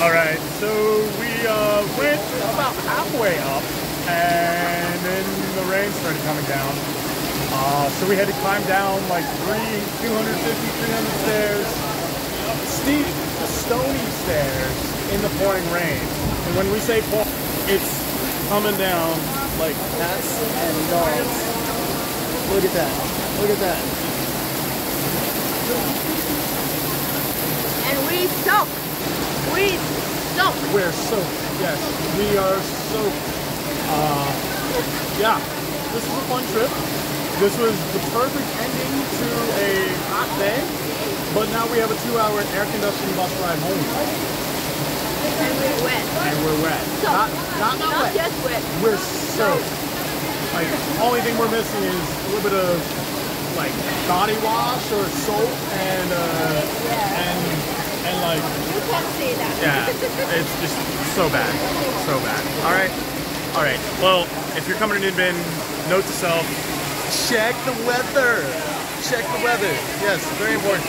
All right, so we uh, went about halfway up, and then the rain started coming down. Uh, so we had to climb down like three, 250, 300 stairs, steep, stony stairs in the pouring rain. And when we say pour, it's coming down like cats and dogs. Look at that. Look at that. And we soak. We're soaked. Yes, we are soaked. Uh, yeah, this was a fun trip. This was the perfect ending to a hot day, but now we have a two-hour air-conditioned bus ride home, And we're wet. and we're wet. So- Not, not, not Not wet. just wet. We're soaked. Like, only thing we're missing is a little bit of like body wash or soap and uh, Yeah. and and like That. Yeah, it's just so bad, so bad. All right, all right. Well, if you're coming to Ninh Binh, note to self: check the weather. Check the weather. Yes, very important.